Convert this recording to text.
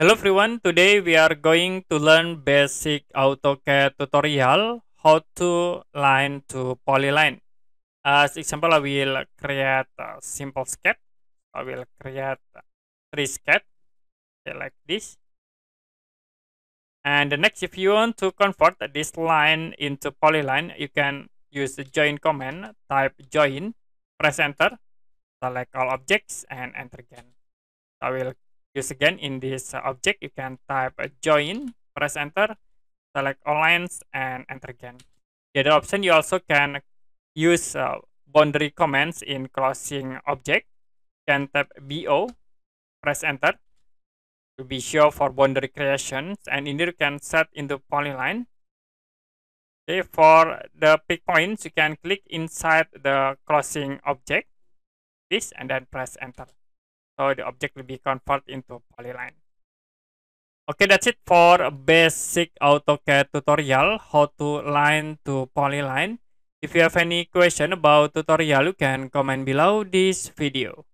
Hello everyone, today we are going to learn basic AutoCAD tutorial how to line to polyline. As example, I will create a simple sketch. I will create three sketch like this. And next, if you want to convert this line into polyline, you can use the join command, type join, press enter, select all objects and enter again. I will use again in this object you can type join press enter select all lines and enter again. The other option you also can use uh, boundary commands in closing object. You can tap bo press enter to be sure for boundary creations. And in here you can set into polyline. Okay for the pick points you can click inside the closing object this and then press enter so the object will be converted into polyline. Okay, that's it for basic AutoCAD tutorial, how to line to polyline. If you have any question about tutorial, you can comment below this video.